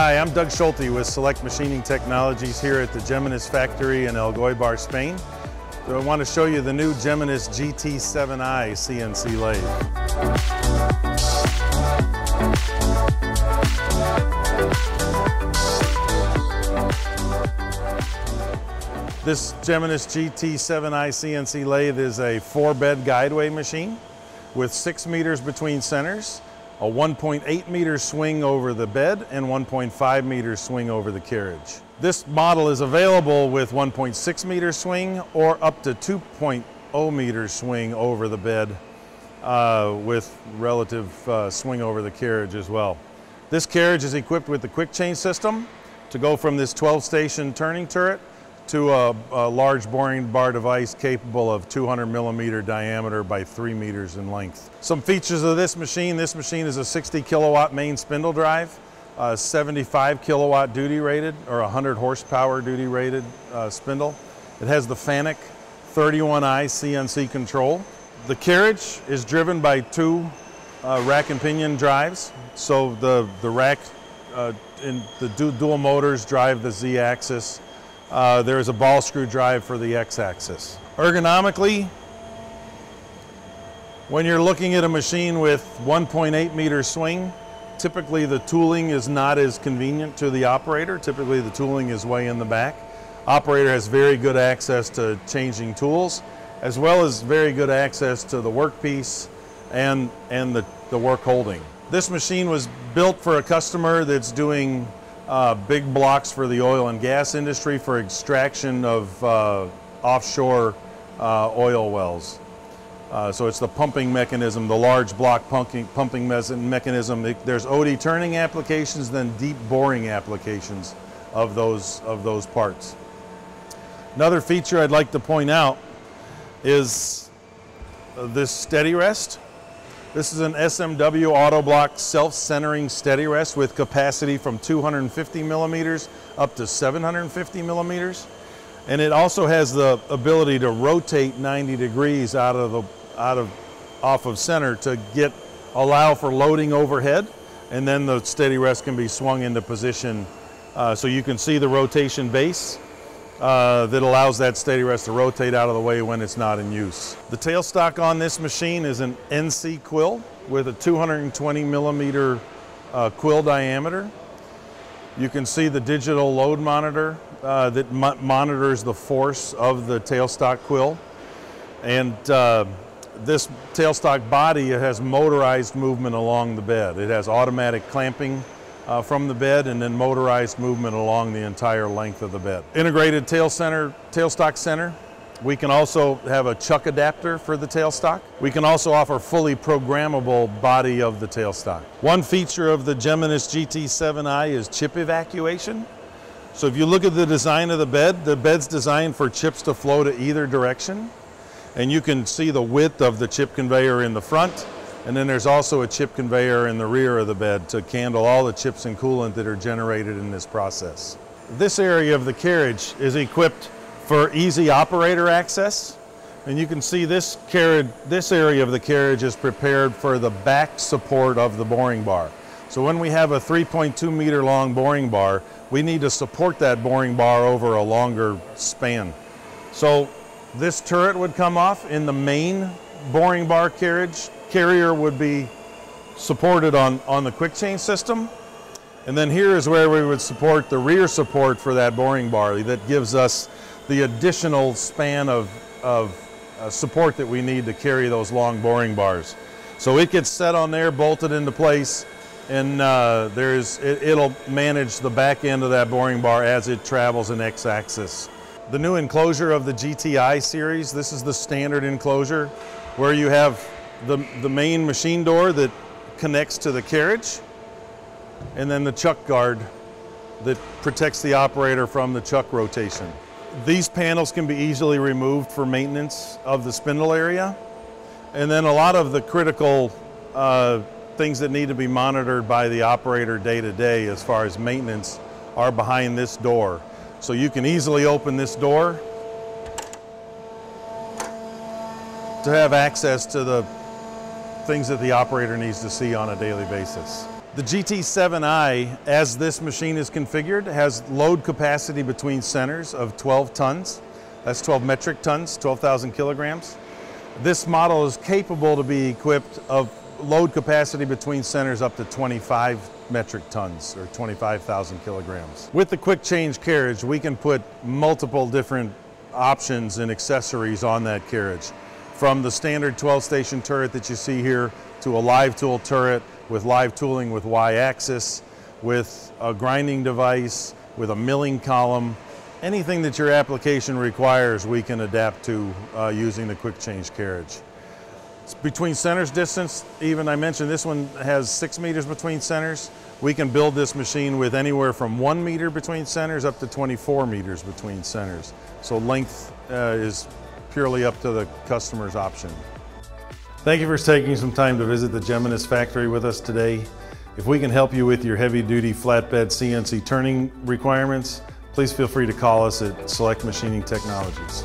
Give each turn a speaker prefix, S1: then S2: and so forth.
S1: Hi, I'm Doug Schulte with Select Machining Technologies here at the Geminis factory in Elgoibar, Spain. So I want to show you the new Geminis GT7i CNC lathe. This Geminis GT7i CNC lathe is a four bed guideway machine with six meters between centers a 1.8 meter swing over the bed and 1.5 meter swing over the carriage. This model is available with 1.6 meter swing or up to 2.0 meter swing over the bed uh, with relative uh, swing over the carriage as well. This carriage is equipped with the quick change system to go from this 12 station turning turret to a, a, large boring bar device capable of 200 millimeter diameter by three meters in length. Some features of this machine, this machine is a 60 kilowatt main spindle drive, uh, 75 kilowatt duty rated or 100 horsepower duty rated uh, spindle. It has the FANUC 31i CNC control. The carriage is driven by two uh, rack and pinion drives. So the, the rack uh, in the du dual motors drive the Z axis uh, there is a ball screw drive for the x-axis. Ergonomically, when you're looking at a machine with 1.8 meter swing, typically the tooling is not as convenient to the operator. Typically the tooling is way in the back. Operator has very good access to changing tools, as well as very good access to the workpiece and, and the, the work holding. This machine was built for a customer that's doing uh, big blocks for the oil and gas industry for extraction of uh, offshore uh, oil wells. Uh, so it's the pumping mechanism, the large block pumping, pumping mechanism. There's OD turning applications, then deep boring applications of those, of those parts. Another feature I'd like to point out is this steady rest. This is an SMW Autoblock self-centering steady rest with capacity from 250 millimeters up to 750 millimeters. And it also has the ability to rotate 90 degrees out of the, out of, off of center to get, allow for loading overhead. And then the steady rest can be swung into position. Uh, so you can see the rotation base uh, that allows that steady rest to rotate out of the way when it's not in use. The tailstock on this machine is an NC quill with a 220 millimeter uh, quill diameter. You can see the digital load monitor uh, that mo monitors the force of the tailstock quill. And uh, this tailstock body has motorized movement along the bed. It has automatic clamping uh, from the bed and then motorized movement along the entire length of the bed. Integrated tail center, tailstock center. We can also have a chuck adapter for the tailstock. We can also offer fully programmable body of the tailstock. One feature of the Geminis GT7i is chip evacuation. So if you look at the design of the bed, the bed's designed for chips to flow to either direction. And you can see the width of the chip conveyor in the front and then there's also a chip conveyor in the rear of the bed to handle all the chips and coolant that are generated in this process. This area of the carriage is equipped for easy operator access. And you can see this, carriage, this area of the carriage is prepared for the back support of the boring bar. So when we have a 3.2 meter long boring bar, we need to support that boring bar over a longer span. So this turret would come off in the main boring bar carriage carrier would be supported on, on the quick change system. And then here is where we would support the rear support for that boring bar that gives us the additional span of, of uh, support that we need to carry those long boring bars. So it gets set on there, bolted into place, and uh, there's, it, will manage the back end of that boring bar as it travels in x-axis. The new enclosure of the GTI series, this is the standard enclosure where you have the, the main machine door that connects to the carriage, and then the chuck guard that protects the operator from the chuck rotation. These panels can be easily removed for maintenance of the spindle area. And then a lot of the critical uh, things that need to be monitored by the operator day to day as far as maintenance are behind this door. So you can easily open this door to have access to the things that the operator needs to see on a daily basis. The GT7i, as this machine is configured, has load capacity between centers of 12 tons. That's 12 metric tons, 12,000 kilograms. This model is capable to be equipped of load capacity between centers up to 25 metric tons or 25,000 kilograms. With the quick change carriage, we can put multiple different options and accessories on that carriage. From the standard 12 station turret that you see here to a live tool turret with live tooling with Y-axis, with a grinding device, with a milling column, anything that your application requires we can adapt to uh, using the quick change carriage. It's between centers distance, even I mentioned this one has six meters between centers. We can build this machine with anywhere from one meter between centers up to 24 meters between centers. So length uh, is purely up to the customer's option. Thank you for taking some time to visit the Geminis factory with us today. If we can help you with your heavy duty flatbed CNC turning requirements, please feel free to call us at Select Machining Technologies.